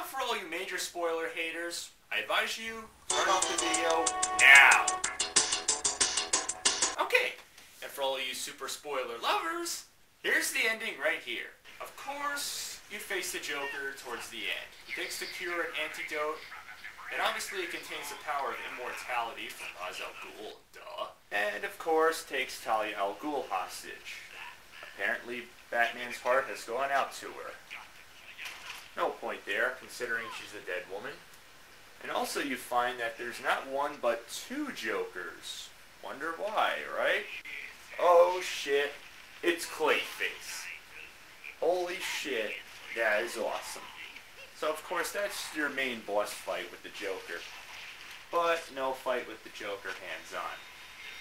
Now for all you major spoiler haters, I advise you turn off the video now. Okay, and for all you super spoiler lovers, here's the ending right here. Of course, you face the Joker towards the end. He takes the cure and antidote, and obviously it contains the power of immortality from Ra's al Ghul, duh. And of course takes Talia al Ghul hostage. Apparently Batman's heart has gone out to her. There, considering she's a dead woman. And also you find that there's not one but two Jokers. Wonder why, right? Oh shit, it's Clayface. Holy shit, that is awesome. So of course that's your main boss fight with the Joker. But no fight with the Joker hands-on.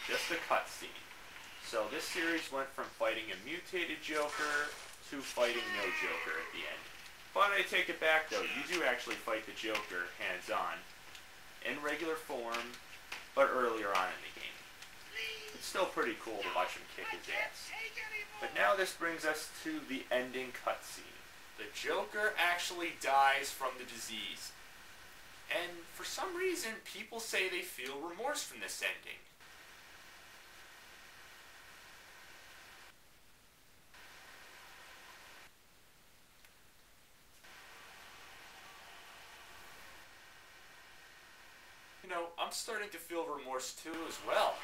Just a cutscene. So this series went from fighting a mutated Joker to fighting no Joker at the end. But I take it back though, you do actually fight the Joker hands-on, in regular form, but earlier on in the game. It's still pretty cool to watch him kick his ass. But now this brings us to the ending cutscene. The Joker actually dies from the disease. And for some reason, people say they feel remorse from this ending. You know, I'm starting to feel remorse too as well.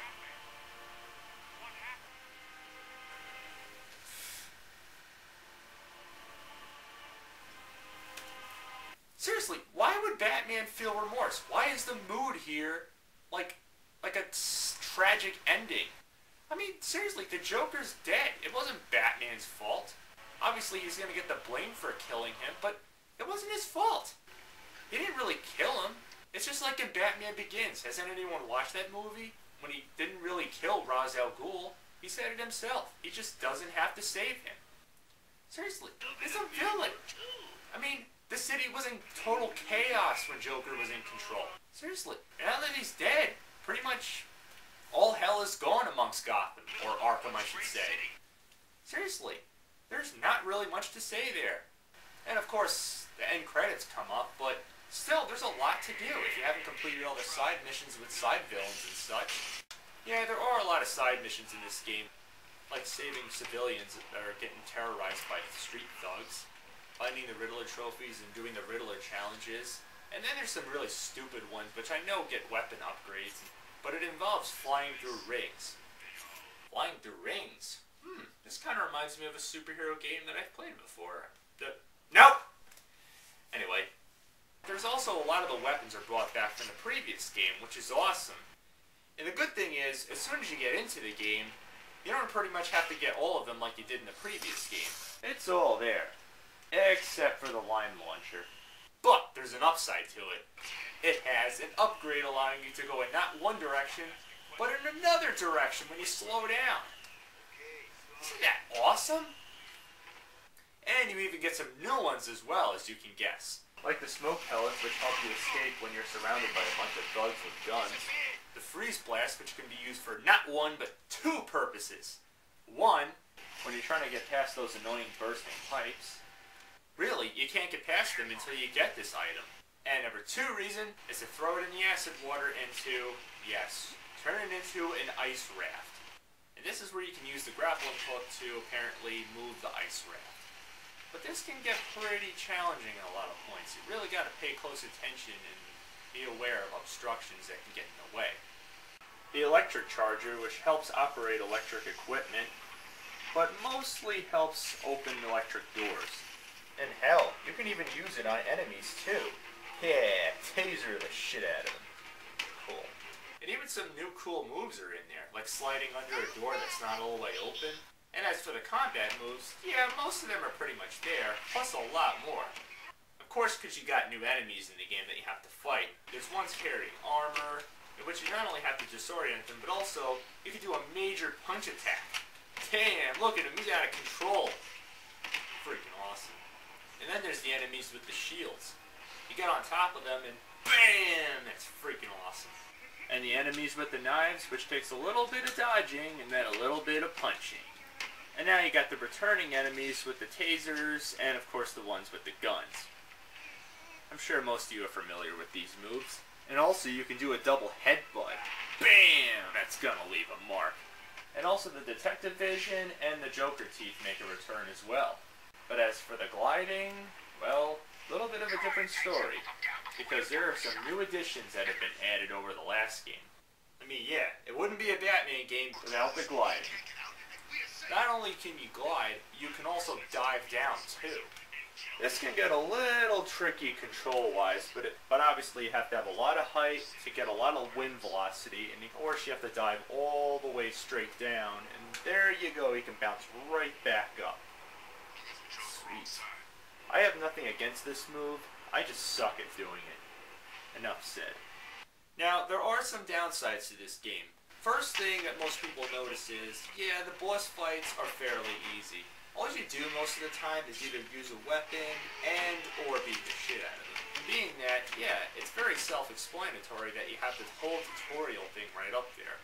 Seriously, why would Batman feel remorse? Why is the mood here like like a tragic ending? I mean, seriously, the Joker's dead. It wasn't Batman's fault. Obviously, he's gonna get the blame for killing him, but it wasn't his fault. He didn't really kill him. It's just like in Batman Begins. Hasn't anyone watched that movie? When he didn't really kill Ra's al Ghul, he said it himself. He just doesn't have to save him. Seriously, he's a villain. I mean, the city was in total chaos when Joker was in control. Seriously, now that he's dead, pretty much all hell is gone amongst Gotham, or Arkham, I should say. Seriously, there's not really much to say there. And of course, the end credits come up, but still, there's a lot to do if you haven't completed all the side missions with side villains and such. Yeah, there are a lot of side missions in this game, like saving civilians that are getting terrorized by street thugs, finding the Riddler trophies and doing the Riddler challenges. And then there's some really stupid ones, which I know get weapon upgrades, but it involves flying through rings. Flying through rings? Hmm, this kind of reminds me of a superhero game that I've played before. The, nope! Anyway, there's also a lot of the weapons are brought back from the previous game, which is awesome. And the good thing is, as soon as you get into the game, you don't pretty much have to get all of them like you did in the previous game. It's all there. Except for the line launcher. But there's an upside to it. It has an upgrade allowing you to go in not one direction, but in another direction when you slow down. Isn't that awesome? And you even get some new ones as well, as you can guess. Like the smoke pellets, which help you escape when you're surrounded by a bunch of thugs with guns. The freeze blast, which can be used for not one, but two purposes. One, when you're trying to get past those annoying bursting pipes. Really, you can't get past them until you get this item. And number two reason is to throw it in the acid water into, yes, turn it into an ice raft. And this is where you can use the grappling hook to apparently move the ice raft. But this can get pretty challenging at a lot of points. You really got to pay close attention and be aware of obstructions that can get in the way. The electric charger, which helps operate electric equipment, but mostly helps open electric doors. And hell, you can even use it on enemies too. Yeah, taser the shit out of them. Cool. And even some new cool moves are in there, like sliding under a door that's not all the way open. And as for the combat moves, yeah, most of them are pretty much there, plus a lot more. Of course, because you got new enemies in the game that you have to fight. There's ones carrying armor, in which you not only have to disorient them, but also you can do a major punch attack. Damn, look at him, he's out of control. Freaking awesome. And then there's the enemies with the shields. You get on top of them and BAM! That's freaking awesome. And the enemies with the knives, which takes a little bit of dodging and then a little bit of punching. And now you got the returning enemies with the tasers, and of course the ones with the guns. I'm sure most of you are familiar with these moves. And also you can do a double headbutt. Bam! That's gonna leave a mark. And also the detective vision and the Joker teeth make a return as well. But as for the gliding, well, a little bit of a different story. Because there are some new additions that have been added over the last game. I mean, yeah, it wouldn't be a Batman game without the gliding. Not only can you glide, you can also dive down too. This can get a little tricky control-wise, but it, but obviously you have to have a lot of height to get a lot of wind velocity, and of course you have to dive all the way straight down, and there you go, you can bounce right back up. Sweet. I have nothing against this move, I just suck at doing it. Enough said. Now, there are some downsides to this game. First thing that most people notice is, yeah, the boss fights are fairly easy. All you do most of the time is either use a weapon and or beat the shit out of them. Being that, yeah, it's very self-explanatory that you have this whole tutorial thing right up there.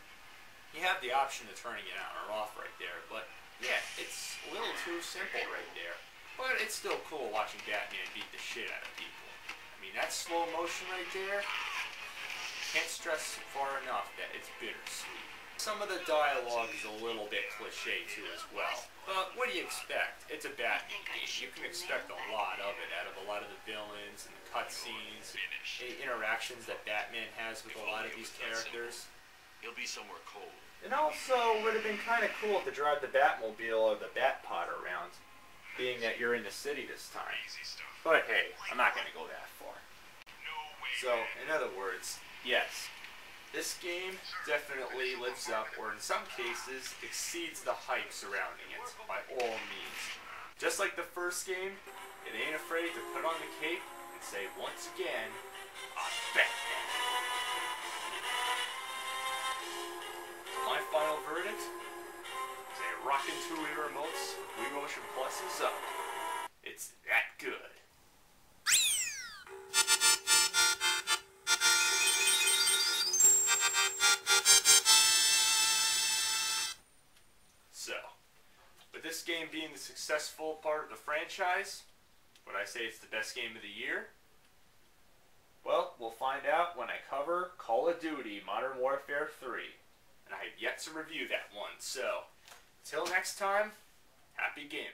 You have the option of turning it on or off right there, but yeah, it's a little too simple right there. But it's still cool watching Batman beat the shit out of people. I mean, that slow motion right there, can't stress far enough that it's bittersweet. Some of the dialogue is a little bit cliche too as well. But what do you expect? It's a Batman game. You can expect a lot of it out of a lot of the villains and the cutscenes, the interactions that Batman has with a lot of these characters. He'll be somewhere cold. It also would have been kind of cool to drive the Batmobile or the Batpod around, being that you're in the city this time. But hey, I'm not going to go that far. So, in other words, Yes. This game definitely lives up, or in some cases, exceeds the hype surrounding it, by all means. Just like the first game, it ain't afraid to put on the cape and say once again, I'm Batman. My final verdict a rockin' two-way remotes, Wii Motion Plus is up. This game being the successful part of the franchise, would I say it's the best game of the year? Well, we'll find out when I cover Call of Duty Modern Warfare 3. And I have yet to review that one, so until next time, happy gaming.